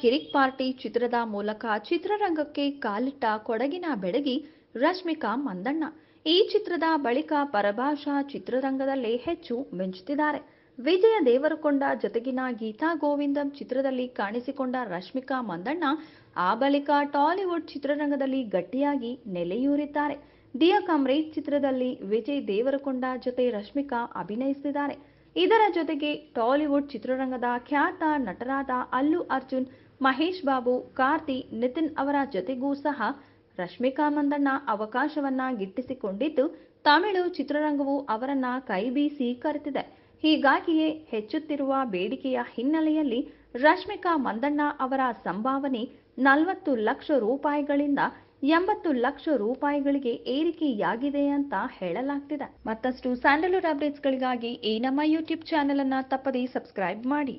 ಕಿರಿಕ್ party ಚಿತ್ರದ ಮೂಲಕ ಚಿತ್ರರಂಗಕ್ಕೆ ಕಾಲಿಟ್ಟ ಕೊಡಗಿನ ಬೆಡಗಿ ರಶ್ಮಿಕಾ ಮಂದಣ್ಣ. ಈ ಚಿತ್ರದ ಬಳಿಕ ಪರಭಾಷಾ ಚಿತ್ರರಂಗದಲ್ಲೇ ಹೆಚ್ಚು ಮಿಂಚುತ್ತಿದ್ದಾರೆ. ವಿಜಯ ದೇವರಕೊಂಡ ಜೊತೆಗಿನ ಗೀತಾ ಗೋವಿಂದಂ ಚಿತ್ರದಲ್ಲಿ ಕಾಣಿಸಿಕೊಂಡ ರಶ್ಮಿಕಾ ಮಂದಣ್ಣ ಆ ಬಳಿಕ ಟಾಲಿವುಡ್ ಚಿತ್ರರಂಗದಲ್ಲಿ ಗಟ್ಟಿಯಾಗಿ ನೆಲೆಯೂರಿದ್ದಾರೆ. ದಿಯಾ ಕಮ್ರೇಜ್ ಚಿತ್ರದಲ್ಲಿ ವಿಜಯ್ ದೇವರಕೊಂಡ ಜೊತೆ ರಶ್ಮಿಕಾ ಅಭಿನಯಿಸಿದ್ದಾರೆ. ಇದರ ಜೊತೆಗೆ ಟಾಲಿವುಡ್ ಚಿತ್ರರಂಗದ ಖ್ಯಾತ ನಟರಾದ ಅಲ್ಲು ಅರ್ಜುನ್, ಮಹೇಶ್ ಬಾಬು, ಕಾರ್ತಿ, ನಿತಿನ್ ಅವರ ಜೊತೆಗೂ ಸಹ ರಶ್ಮಿಕಾ ಮಂದಣ್ಣ ಅವಕಾಶವನ್ನ ಗಿಟ್ಟಿಸಿಕೊಂಡಿದ್ದು, ತಮಿಳು ಚಿತ್ರರಂಗವು ಅವರನ್ನ ಕೈಬೀಸಿ ಕರೆತಿದೆ ಹೀಗಾಗಿಯೇ ಹೆಚ್ಚುತ್ತಿರುವ ಬೇಡಿಕೆಯ ಹಿನ್ನೆಲೆಯಲ್ಲಿ ರಶ್ಮಿಕಾ ಮಂದಣ್ಣ ಅವರ ಸಂಭಾವನೆ ನಲವತ್ತು ಲಕ್ಷ ರೂಪಾಯಿಗಳಿಂದ ಎಂಬತ್ತು ಲಕ್ಷ ರೂಪಾಯಿಗಳಿಗೆ ಏರಿಕೆಯಾಗಿದೆ ಅಂತ ಹೇಳಲಾಗ್ತಿದೆ. ಮತ್ತಷ್ಟು ಸ್ಯಾಂಡಲ್ವುಡ್ ಅಪ್ಡೇಟ್ಸ್ಗಳಿಗಾಗಿ ಈ ನಮ್ಮ ಯೂಟ್ಯೂಬ್ ಚಾನೆಲ್ ಅನ್ನ ತಪ್ಪದೇ ಸಬ್ಸ್ಕ್ರೈಬ್ ಮಾಡಿ.